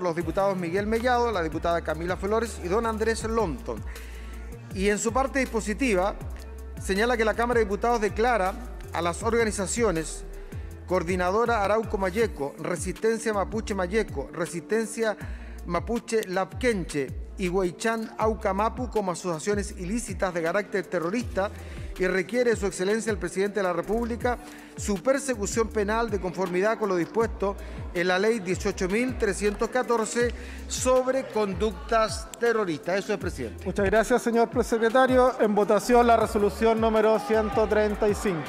los diputados Miguel Mellado, la diputada Camila Flores y don Andrés Lonton. Y en su parte dispositiva señala que la Cámara de Diputados declara a las organizaciones Coordinadora Arauco Mayeco, Resistencia Mapuche Mayeco, Resistencia Mapuche Lapquenche y Huaychán Aucamapu como asociaciones ilícitas de carácter terrorista y requiere su excelencia el presidente de la República su persecución penal de conformidad con lo dispuesto en la ley 18.314 sobre conductas terroristas. Eso es, presidente. Muchas gracias, señor presecretario. En votación la resolución número 135.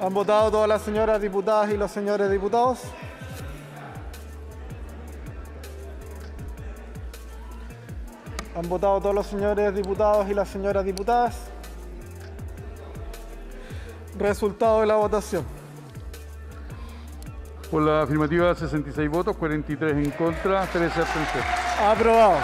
¿Han votado todas las señoras diputadas y los señores diputados? ¿Han votado todos los señores diputados y las señoras diputadas? Resultado de la votación. Por la afirmativa 66 votos, 43 en contra, 13 abstenciones. Aprobado.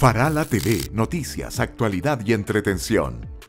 Farala TV, noticias, actualidad y entretención.